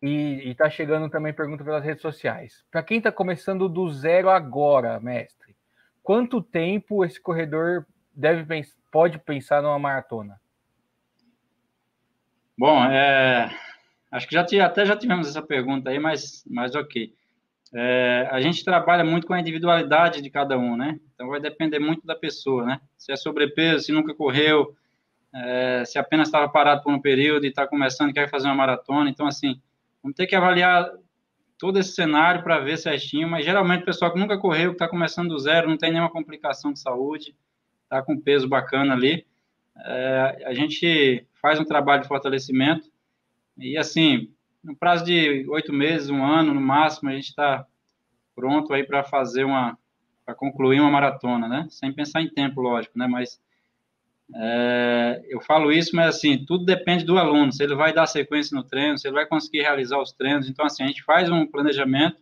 E está chegando também pergunta pelas redes sociais. Para quem está começando do zero agora, mestre, quanto tempo esse corredor deve pode pensar numa maratona? Bom, é, acho que já até já tivemos essa pergunta aí, mas, mas ok. É, a gente trabalha muito com a individualidade de cada um, né? Então vai depender muito da pessoa, né? Se é sobrepeso, se nunca correu, é, se apenas estava parado por um período e está começando quer fazer uma maratona. Então, assim, vamos ter que avaliar todo esse cenário para ver certinho, mas geralmente o pessoal que nunca correu, que está começando do zero, não tem nenhuma complicação de saúde, está com peso bacana ali, é, a gente faz um trabalho de fortalecimento e, assim, no prazo de oito meses, um ano no máximo, a gente está pronto aí para fazer uma, para concluir uma maratona, né? Sem pensar em tempo, lógico, né? Mas é, eu falo isso, mas assim, tudo depende do aluno, se ele vai dar sequência no treino, se ele vai conseguir realizar os treinos. Então, assim, a gente faz um planejamento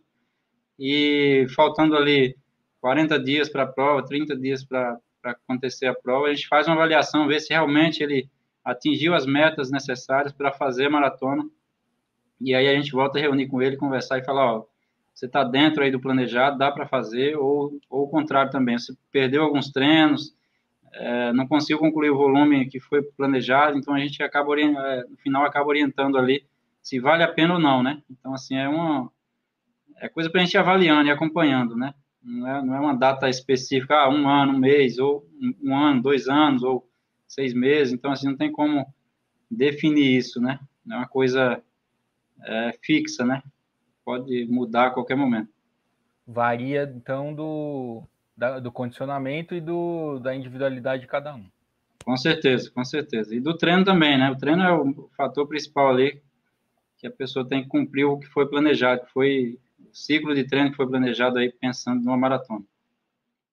e faltando ali 40 dias para a prova, 30 dias para acontecer a prova, a gente faz uma avaliação, ver se realmente ele atingiu as metas necessárias para fazer a maratona. E aí a gente volta a reunir com ele, conversar e falar, ó, você está dentro aí do planejado, dá para fazer, ou, ou o contrário também, você perdeu alguns treinos, é, não conseguiu concluir o volume que foi planejado, então a gente acaba, é, no final, acaba orientando ali se vale a pena ou não, né? Então, assim, é uma é coisa para a gente avaliando e acompanhando, né? Não é, não é uma data específica, ah, um ano, um mês, ou um, um ano, dois anos, ou seis meses, então, assim, não tem como definir isso, né? É uma coisa é, fixa, né? Pode mudar a qualquer momento. Varia, então, do, da, do condicionamento e do, da individualidade de cada um. Com certeza, com certeza. E do treino também, né? O treino é o fator principal ali, que a pessoa tem que cumprir o que foi planejado, que foi o ciclo de treino que foi planejado aí pensando numa maratona.